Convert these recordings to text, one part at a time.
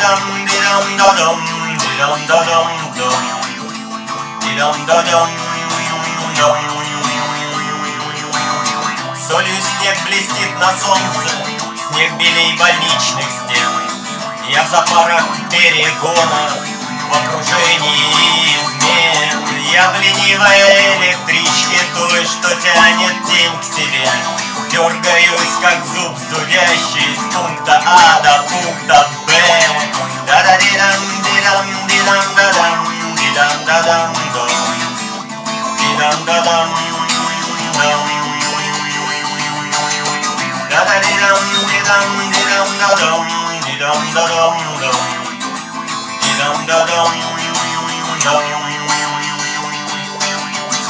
дидам да дам Дидам да дам дам Дидам да дам дам Солью снег блестит на солнце Снег белей больничных стен. Я в запарах перегона В окружении измен. Я в ленивой электричке Той, что тянет тень к себе. Дергаюсь, как зуб зудящий С пункта А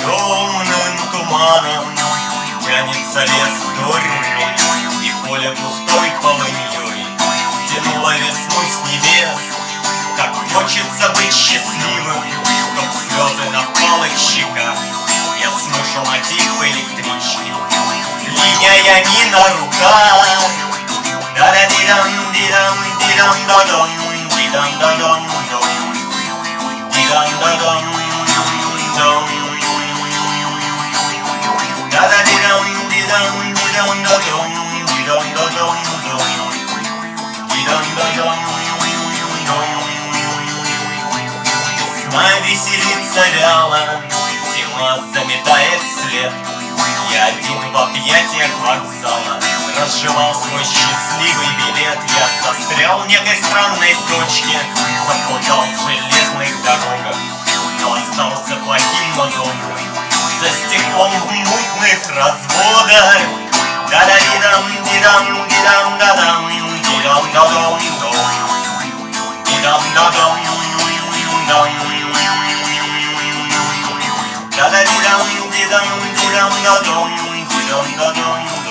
Темным туманом тянется лес вдоль И поле пустой полыньей тянуло весну с небес Как хочется быть счастливым, как слезы на впалых щеках Я слышал мотив в электричке Линяя не на руках да да ди дам ди дам ди дам да дам ди дам да дам дам ди дам да дам дам да да ди дам ди дам ди дам да дам ди дам да дам дам ди дам да дам дам Весна веселится вяло, зима заметает след Я один в объятиях вокзала Разжевал свой счастливый билет Я застрял в некой странной точке Заплутал в железных дорогах Но остался плохим модом За стеклом в мутных разводах Да-да-дидам, дидам, дидам, да-дам Дидам, да-дам, дам Дидам, да-дам, дам Да-да-дидам, дидам, дидам, да-дам Дидам, да-дам,